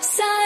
Sun